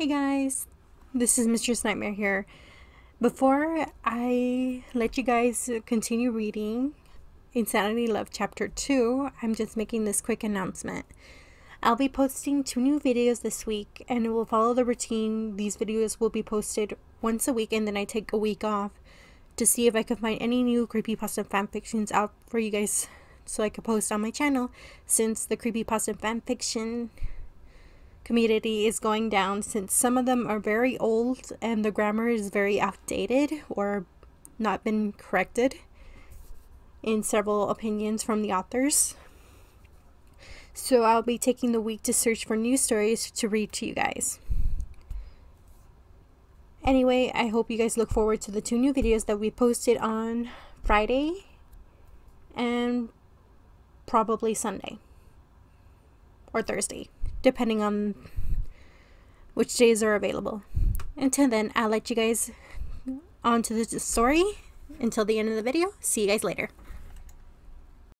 Hey guys, this is Mistress Nightmare here. Before I let you guys continue reading Insanity Love Chapter 2, I'm just making this quick announcement. I'll be posting two new videos this week and it will follow the routine. These videos will be posted once a week and then I take a week off to see if I can find any new creepypasta fanfictions out for you guys so I could post on my channel since the creepypasta fanfiction community is going down since some of them are very old and the grammar is very outdated or not been corrected in several opinions from the authors. So I'll be taking the week to search for new stories to read to you guys. Anyway, I hope you guys look forward to the two new videos that we posted on Friday and probably Sunday or Thursday depending on which days are available. Until then, I'll let you guys on to the story until the end of the video. See you guys later.